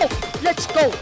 Oh, let's go.